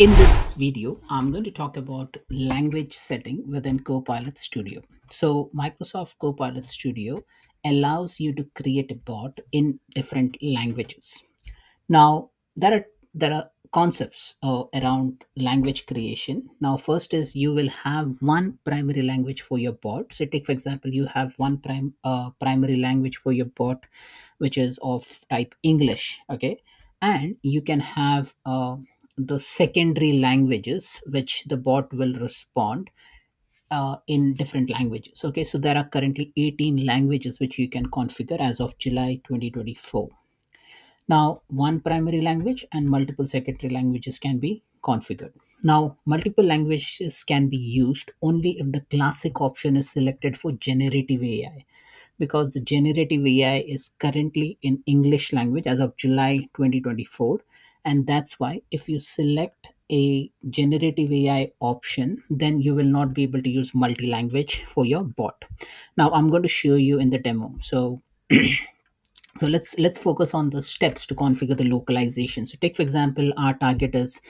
In this video, I'm going to talk about language setting within Copilot Studio. So, Microsoft Copilot Studio allows you to create a bot in different languages. Now, there are there are concepts uh, around language creation. Now, first is you will have one primary language for your bot. So, take for example, you have one prime uh, primary language for your bot, which is of type English. Okay, and you can have uh, the secondary languages which the bot will respond uh, in different languages. Okay, so there are currently 18 languages which you can configure as of July 2024. Now, one primary language and multiple secondary languages can be configured. Now, multiple languages can be used only if the classic option is selected for generative AI because the generative AI is currently in English language as of July 2024. And that's why if you select a generative AI option, then you will not be able to use multi language for your bot. Now, I'm going to show you in the demo. So, so let's let's focus on the steps to configure the localization so take for example our target is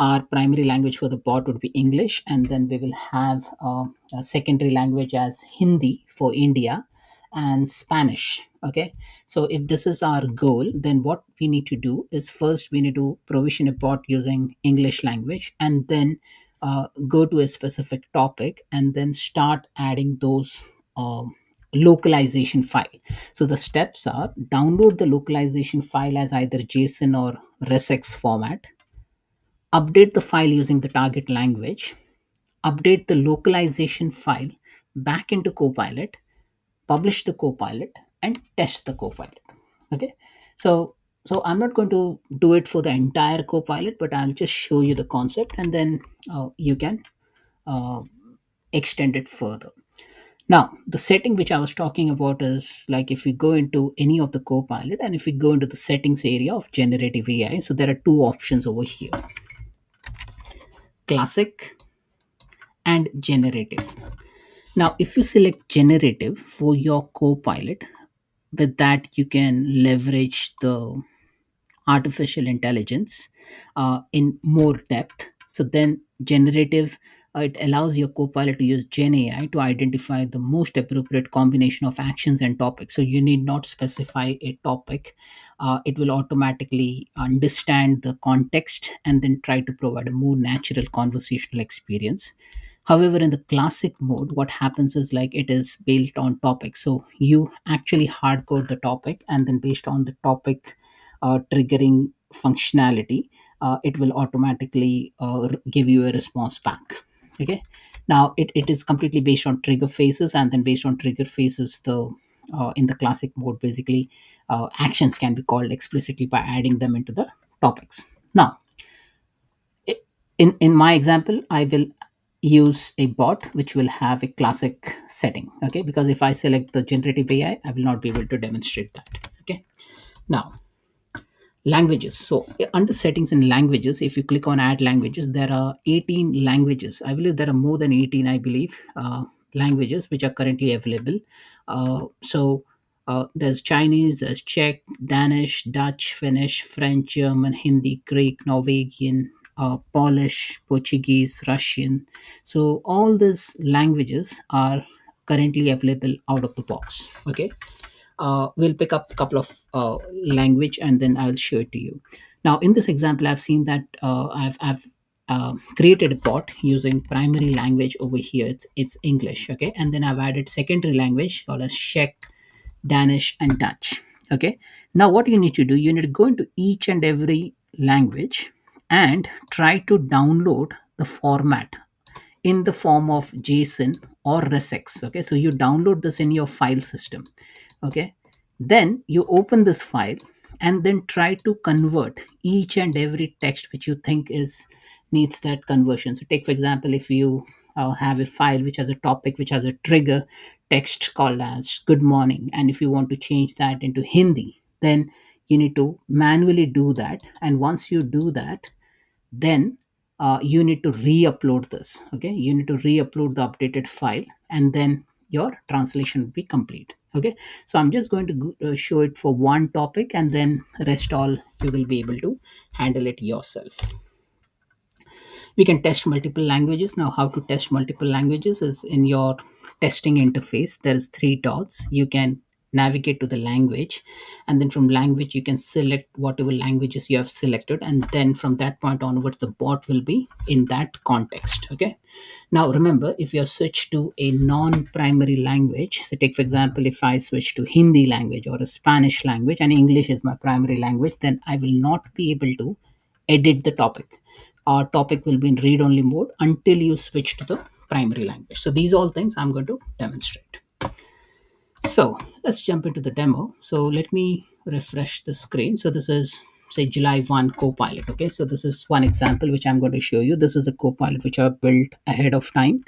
our primary language for the bot would be english and then we will have uh, a secondary language as hindi for india and spanish okay so if this is our goal then what we need to do is first we need to provision a bot using english language and then uh, go to a specific topic and then start adding those um, localization file. So the steps are download the localization file as either JSON or ResX format, update the file using the target language, update the localization file back into Copilot, publish the Copilot, and test the Copilot. Okay, so so I'm not going to do it for the entire Copilot, but I'll just show you the concept, and then uh, you can uh, extend it further. Now, the setting which I was talking about is like if we go into any of the Copilot and if we go into the settings area of generative AI, so there are two options over here classic and generative. Now, if you select generative for your Copilot, with that you can leverage the artificial intelligence uh, in more depth. So then generative uh, it allows your copilot to use gen ai to identify the most appropriate combination of actions and topics so you need not specify a topic uh, it will automatically understand the context and then try to provide a more natural conversational experience however in the classic mode what happens is like it is built on topic. So you actually hard code the topic and then based on the topic uh, triggering functionality uh, it will automatically uh, give you a response back. Okay? Now it, it is completely based on trigger phases and then based on trigger phases the uh, in the classic mode basically uh, actions can be called explicitly by adding them into the topics. Now in in my example i will use a bot which will have a classic setting okay? Because if i select the generative ai i will not be able to demonstrate that okay? Now languages. So under settings in languages if you click on add languages there are 18 languages. I believe there are more than 18 i believe uh, languages which are currently available. Uh, so uh, there's chinese there's czech danish dutch finnish french german hindi greek norwegian uh, polish portuguese russian so all these languages are currently available out of the box okay uh, we'll pick up a couple of uh, language and then I'll show it to you. Now, in this example, I've seen that uh, I've, I've uh, created a bot using primary language over here. It's it's English, okay, and then I've added secondary language called as Czech, Danish, and Dutch. Okay. Now, what you need to do, you need to go into each and every language and try to download the format in the form of JSON or ResX. Okay, so you download this in your file system. Okay, then you open this file and then try to convert each and every text which you think is needs that conversion. So, take for example, if you uh, have a file which has a topic which has a trigger text called as good morning, and if you want to change that into Hindi, then you need to manually do that. And once you do that, then uh, you need to re-upload this okay? You need to re-upload the updated file and then your translation will be complete okay? So i'm just going to uh, show it for one topic and then rest all you will be able to handle it yourself. We can test multiple languages. Now how to test multiple languages is in your testing interface. There's three dots. You can navigate to the language and then from language you can select whatever languages you have selected and then from that point onwards the bot will be in that context okay? Now remember if you have switched to a non-primary language so take for example if i switch to hindi language or a spanish language and english is my primary language then i will not be able to edit the topic. Our topic will be in read only mode until you switch to the primary language. So these all things i'm going to demonstrate so let's jump into the demo. So let me refresh the screen. So this is say July 1 Copilot. Okay, so this is one example which I'm going to show you. This is a Copilot which I built ahead of time.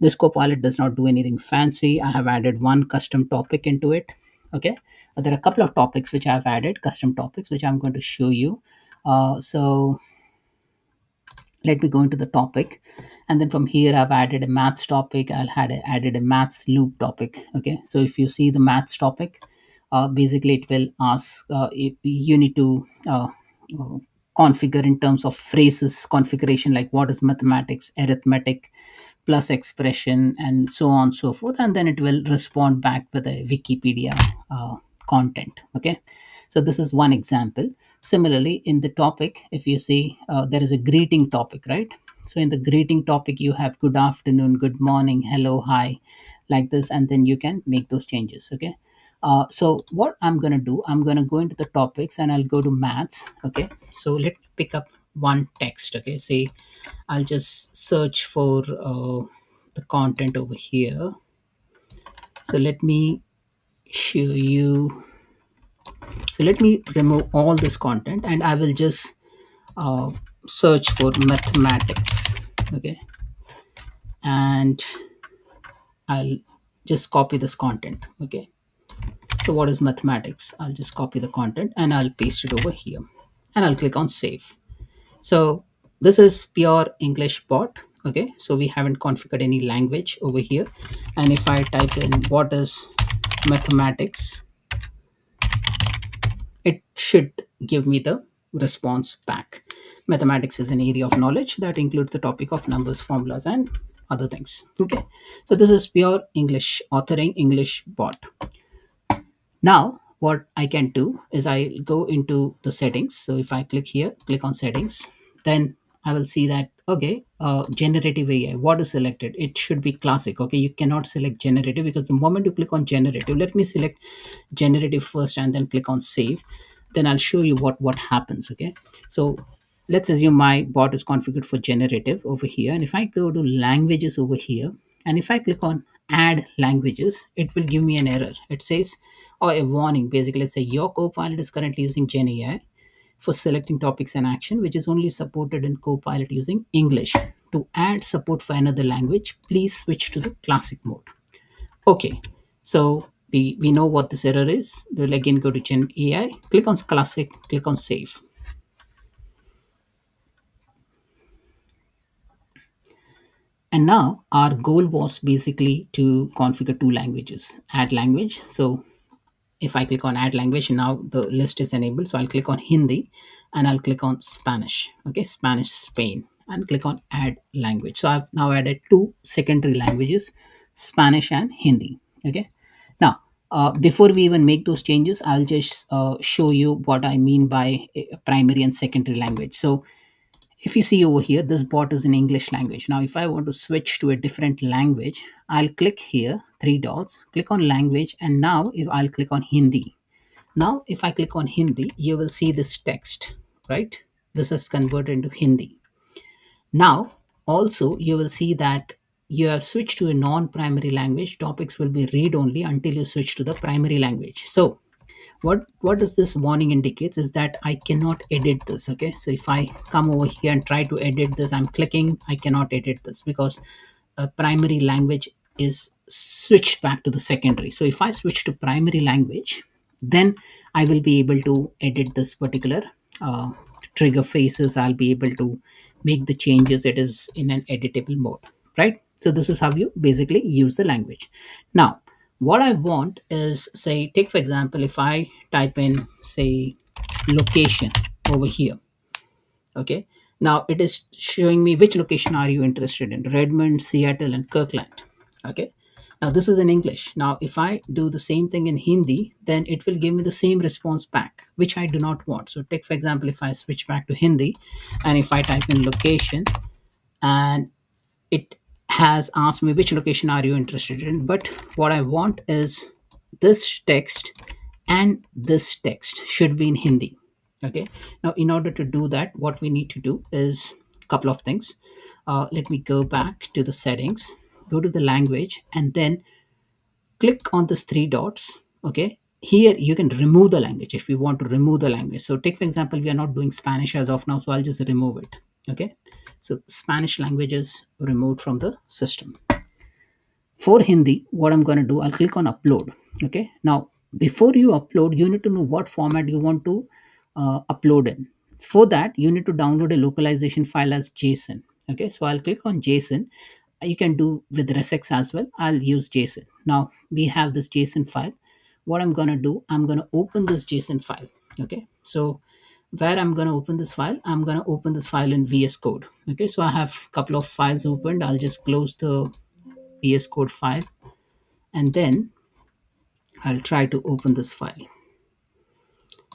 This Copilot does not do anything fancy. I have added one custom topic into it. Okay, there are a couple of topics which I've added, custom topics, which I'm going to show you. Uh, so let me go into the topic. And then from here i've added a maths topic. I'll had added a maths loop topic. Okay. So if you see the maths topic uh, basically it will ask uh, if you need to uh, configure in terms of phrases configuration like what is mathematics arithmetic plus expression and so on so forth. And then it will respond back with a wikipedia uh, content. Okay. So this is one example similarly in the topic if you see uh, there is a greeting topic right? So in the greeting topic you have good afternoon good morning hello hi like this and then you can make those changes okay? Uh, so what i'm going to do i'm going to go into the topics and i'll go to maths okay? So let me pick up one text okay? Say i'll just search for uh, the content over here. So let me show you so let me remove all this content and i will just uh, search for mathematics okay? And i'll just copy this content okay? So what is mathematics? I'll just copy the content and i'll paste it over here and i'll click on save. So this is pure english bot okay? So we haven't configured any language over here. And if i type in what is mathematics it should give me the response back. Mathematics is an area of knowledge that includes the topic of numbers, formulas, and other things. Okay, so this is pure English authoring English bot. Now, what I can do is I go into the settings. So if I click here, click on settings, then I will see that okay, uh, generative AI. What is selected? It should be classic. Okay, you cannot select generative because the moment you click on generative, let me select generative first and then click on save then i'll show you what what happens okay so let's assume my bot is configured for generative over here and if i go to languages over here and if i click on add languages it will give me an error it says or a warning basically let's say your copilot is currently using gen ai for selecting topics and action which is only supported in copilot using english to add support for another language please switch to the classic mode okay so we, we know what this error is. We'll again go to Gen AI, click on Classic, click on Save. And now our goal was basically to configure two languages, add language. So if I click on add language, now the list is enabled. So I'll click on Hindi and I'll click on Spanish, okay, Spanish, Spain, and click on add language. So I've now added two secondary languages, Spanish and Hindi, okay. Now, uh, before we even make those changes, I'll just uh, show you what I mean by primary and secondary language. So if you see over here, this bot is in English language. Now, if I want to switch to a different language, I'll click here, three dots, click on language. And now if I'll click on Hindi. Now, if I click on Hindi, you will see this text, right? This is converted into Hindi. Now, also you will see that you have switched to a non-primary language topics will be read only until you switch to the primary language so what what does this warning indicates is that i cannot edit this okay? So if i come over here and try to edit this i'm clicking i cannot edit this because a primary language is switched back to the secondary. So if i switch to primary language then i will be able to edit this particular uh, trigger faces. I'll be able to make the changes. It is in an editable mode right? So this is how you basically use the language. Now, what I want is say, take for example, if I type in say location over here. Okay. now it is showing me which location are you interested in redmond seattle and kirkland okay now this is in english now if i do the same thing in hindi then it will give me the same response back which i do not want so take for example if i switch back to hindi and if i type in location and it has asked me which location are you interested in but what i want is this text and this text should be in hindi. Okay? Now in order to do that what we need to do is a couple of things. Uh, let me go back to the settings go to the language and then click on these three dots. Okay? Here you can remove the language if you want to remove the language. So take for example we are not doing spanish as of now so i'll just remove it. Okay so spanish language is removed from the system. For hindi what i'm going to do i'll click on upload okay? Now before you upload you need to know what format you want to uh, upload in. For that you need to download a localization file as json okay? So i'll click on json. You can do with resx as well. I'll use json. Now we have this json file. What i'm going to do i'm going to open this json file okay? So where i'm going to open this file i'm going to open this file in vs code. Okay so i have a couple of files opened. I'll just close the vs code file and then i'll try to open this file.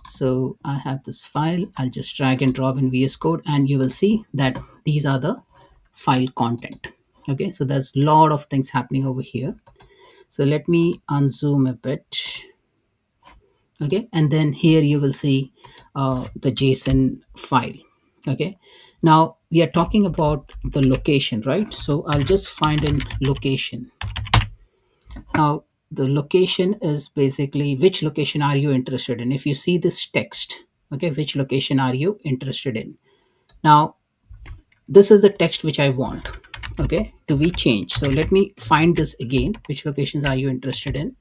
So i have this file. I'll just drag and drop in vs code and you will see that these are the file content. Okay so there's a lot of things happening over here. So let me unzoom a bit. Okay and then here you will see uh, the json file okay? Now we are talking about the location right? So i'll just find in location. Now the location is basically which location are you interested in? If you see this text okay which location are you interested in? Now this is the text which i want okay to be changed. So let me find this again which locations are you interested in?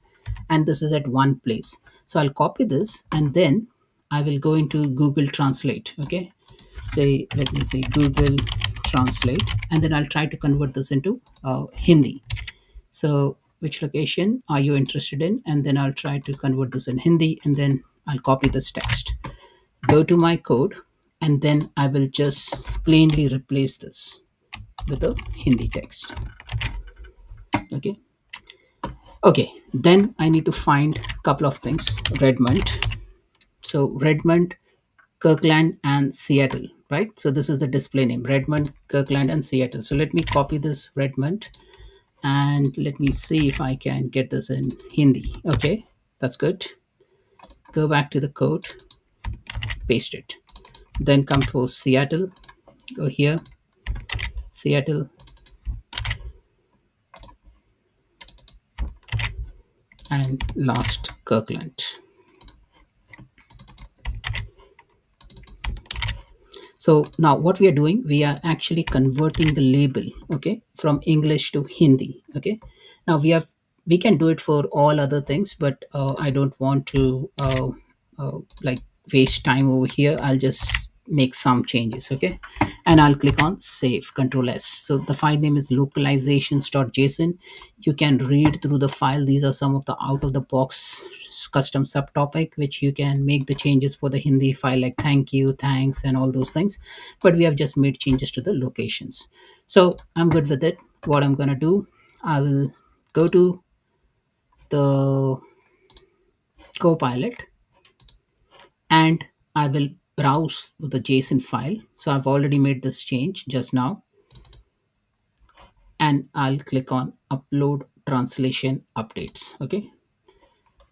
And this is at one place. So i'll copy this and then i will go into google translate okay? Say let me say google translate and then i'll try to convert this into uh, hindi. So which location are you interested in? And then i'll try to convert this in hindi and then i'll copy this text. Go to my code and then i will just plainly replace this with a hindi text. Okay? Okay then i need to find a couple of things. Redmond so redmond kirkland and seattle right? So this is the display name redmond kirkland and seattle. So let me copy this redmond and let me see if i can get this in hindi okay? That's good. Go back to the code paste it. Then come to seattle go here seattle. And last kirkland so now what we are doing we are actually converting the label okay from english to hindi okay. Now we have we can do it for all other things but uh, i don't want to uh, uh, like waste time over here. I'll just make some changes okay? And i'll click on save control s. So the file name is localizations.json you can read through the file. These are some of the out of the box custom subtopic which you can make the changes for the hindi file like thank you thanks and all those things. But we have just made changes to the locations. So i'm good with it. What i'm gonna do i will go to the copilot and I will browse the JSON file. So I've already made this change just now. And I'll click on upload translation updates. Okay.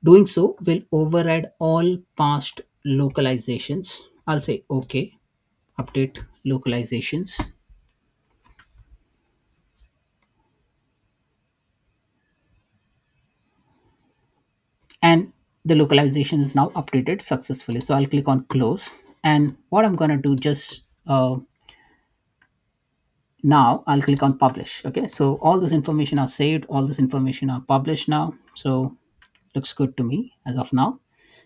Doing so will override all past localizations. I'll say OK, update localizations. And the localization is now updated successfully. So I'll click on close. And what I'm going to do just uh, now I'll click on publish. Okay. So all this information are saved. All this information are published now. So looks good to me as of now.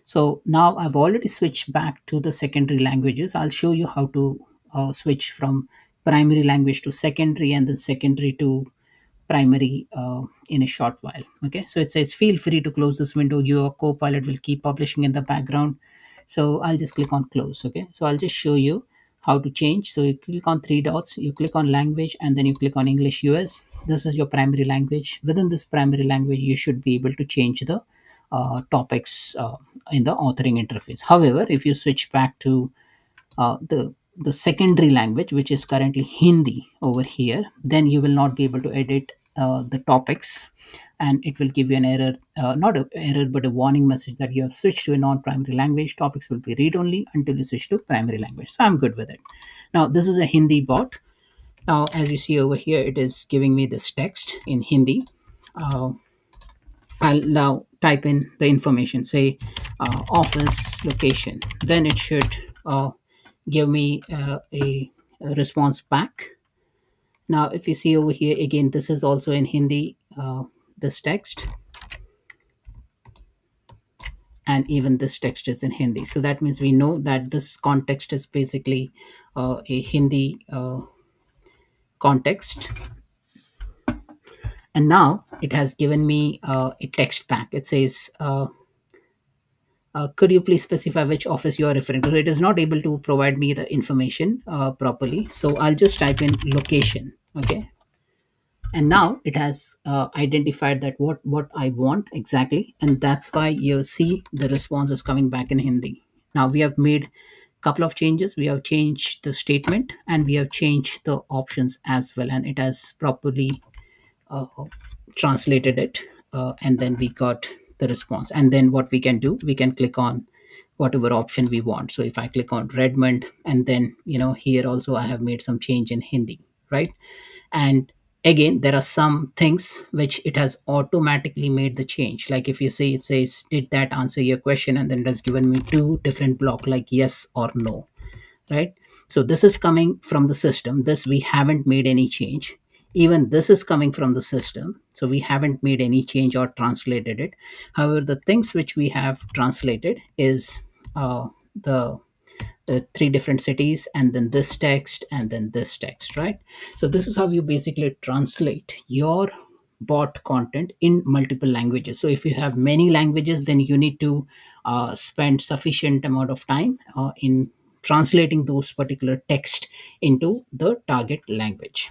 So now I've already switched back to the secondary languages. I'll show you how to uh, switch from primary language to secondary and then secondary to primary uh, in a short while. Okay, so it says feel free to close this window. Your Copilot will keep publishing in the background. So I'll just click on close. Okay, so I'll just show you how to change. So you click on three dots. You click on language and then you click on english us this is your primary language. Within this primary language you should be able to change the uh, topics uh, in the authoring interface. However if you switch back to uh, the the secondary language which is currently hindi over here then you will not be able to edit uh, the topics and it will give you an error uh, not an error but a warning message that you have switched to a non-primary language. Topics will be read only until you switch to primary language. So i'm good with it. Now this is a hindi bot. Now as you see over here it is giving me this text in hindi. Uh, I'll now type in the information, say uh, office location. Then it should uh, give me uh, a, a response back. Now, if you see over here, again, this is also in Hindi, uh, this text. And even this text is in Hindi. So that means we know that this context is basically uh, a Hindi uh, context. And now it has given me uh, a text back it says uh, uh, could you please specify which office you are referring to? It is not able to provide me the information uh, properly. So i'll just type in location okay. And now it has uh, identified that what what i want exactly. And that's why you see the response is coming back in hindi. Now we have made a couple of changes. We have changed the statement and we have changed the options as well. And it has properly uh, translated it uh, and then we got the response. And then what we can do we can click on whatever option we want. So if i click on redmond and then you know here also i have made some change in hindi right? And again there are some things which it has automatically made the change. Like if you say it says did that answer your question and then it has given me two different block like yes or no right? So this is coming from the system. This we haven't made any change. Even this is coming from the system. So we haven't made any change or translated it. However the things which we have translated is uh, the the three different cities and then this text and then this text right? So this is how you basically translate your bot content in multiple languages. So if you have many languages then you need to uh, spend sufficient amount of time uh, in translating those particular text into the target language.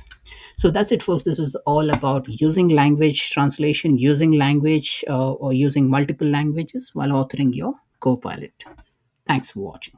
So that's it folks. This is all about using language translation using language uh, or using multiple languages while authoring your copilot. Thanks for watching